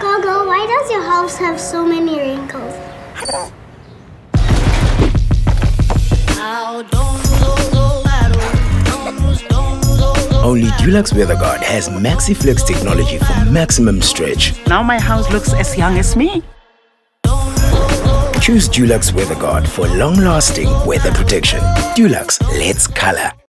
Gogo, why does your house have so many wrinkles? Only Dulux Weatherguard has MaxiFlex technology for maximum stretch. Now my house looks as young as me. Choose Dulux Weatherguard for long-lasting weather protection. Dulux, let's color.